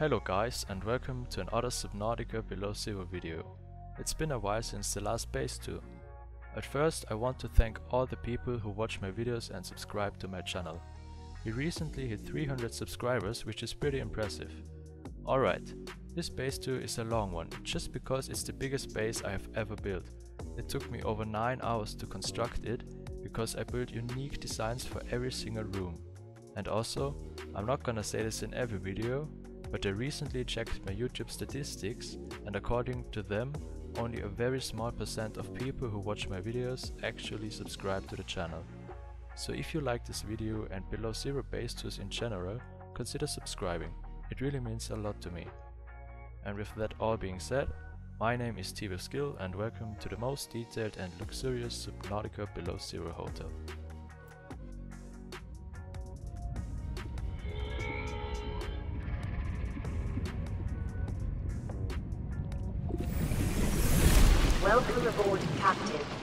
Hello guys and welcome to another Subnautica Below Zero video. It's been a while since the last base tour. At first I want to thank all the people who watch my videos and subscribe to my channel. We recently hit 300 subscribers which is pretty impressive. Alright, this base tour is a long one just because it's the biggest base I have ever built. It took me over 9 hours to construct it because I built unique designs for every single room. And also, I'm not gonna say this in every video, but I recently checked my YouTube statistics and according to them, only a very small percent of people who watch my videos actually subscribe to the channel. So if you like this video and below zero base tours in general, consider subscribing. It really means a lot to me. And with that all being said, my name is Tea with Skill and welcome to the most detailed and luxurious Subnautica Below Zero hotel. Welcome aboard, Captain.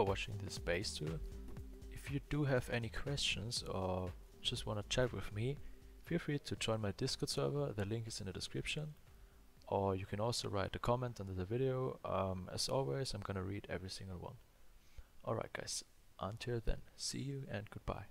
For watching this base tour. If you do have any questions or just want to chat with me, feel free to join my Discord server, the link is in the description. Or you can also write a comment under the video. Um, as always, I'm gonna read every single one. Alright guys, until then, see you and goodbye.